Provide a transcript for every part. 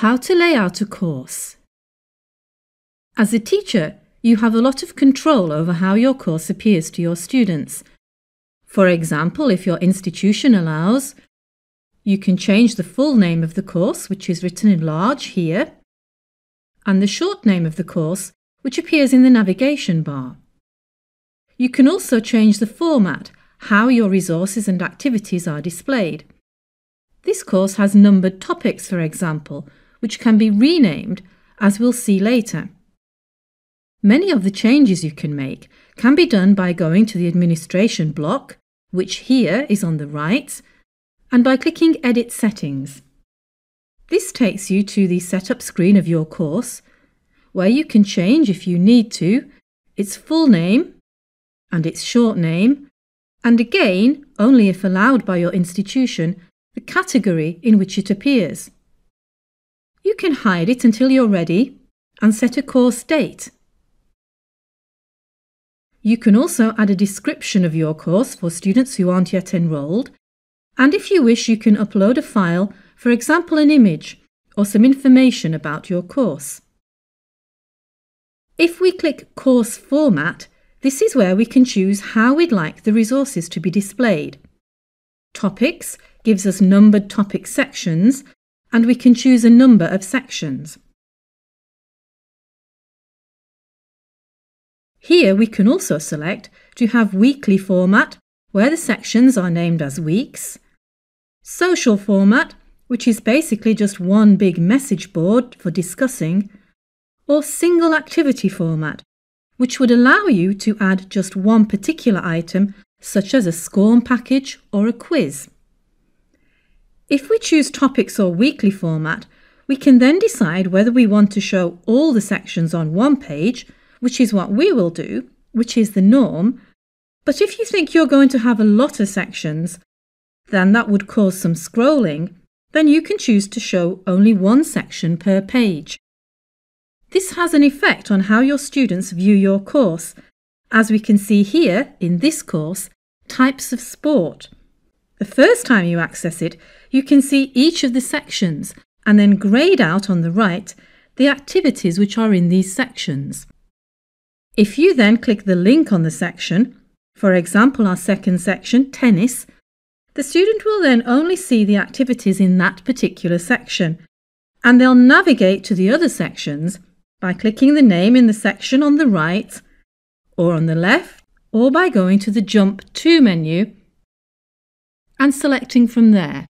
How to lay out a course. As a teacher, you have a lot of control over how your course appears to your students. For example, if your institution allows, you can change the full name of the course, which is written in large here, and the short name of the course, which appears in the navigation bar. You can also change the format, how your resources and activities are displayed. This course has numbered topics, for example, which can be renamed, as we'll see later. Many of the changes you can make can be done by going to the administration block, which here is on the right, and by clicking Edit Settings. This takes you to the setup screen of your course, where you can change if you need to its full name and its short name, and again, only if allowed by your institution, the category in which it appears. You can hide it until you're ready and set a course date. You can also add a description of your course for students who aren't yet enrolled, and if you wish you can upload a file, for example an image, or some information about your course. If we click Course Format, this is where we can choose how we'd like the resources to be displayed. Topics gives us numbered topic sections and we can choose a number of sections. Here we can also select to have weekly format, where the sections are named as weeks, social format, which is basically just one big message board for discussing, or single activity format, which would allow you to add just one particular item, such as a SCORM package or a quiz. If we choose topics or weekly format, we can then decide whether we want to show all the sections on one page, which is what we will do, which is the norm. But if you think you're going to have a lot of sections, then that would cause some scrolling, then you can choose to show only one section per page. This has an effect on how your students view your course, as we can see here in this course, types of sport. The first time you access it, you can see each of the sections and then grayed out on the right the activities which are in these sections. If you then click the link on the section, for example our second section, tennis, the student will then only see the activities in that particular section and they'll navigate to the other sections by clicking the name in the section on the right or on the left or by going to the Jump To menu and selecting from there.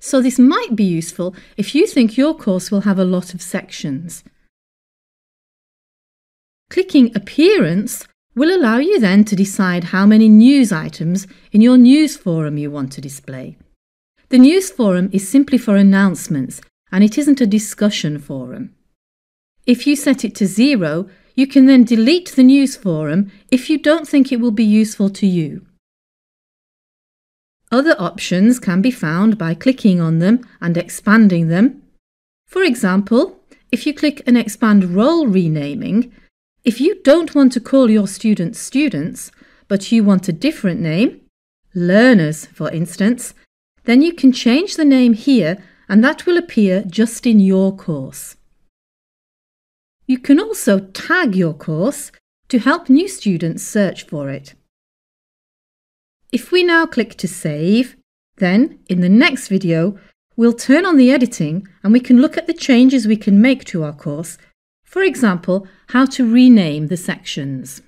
So this might be useful if you think your course will have a lot of sections. Clicking Appearance will allow you then to decide how many news items in your news forum you want to display. The news forum is simply for announcements and it isn't a discussion forum. If you set it to zero, you can then delete the news forum if you don't think it will be useful to you. Other options can be found by clicking on them and expanding them. For example, if you click and expand role renaming, if you don't want to call your students students, but you want a different name, learners for instance, then you can change the name here and that will appear just in your course. You can also tag your course to help new students search for it. If we now click to save, then in the next video, we'll turn on the editing and we can look at the changes we can make to our course. For example, how to rename the sections.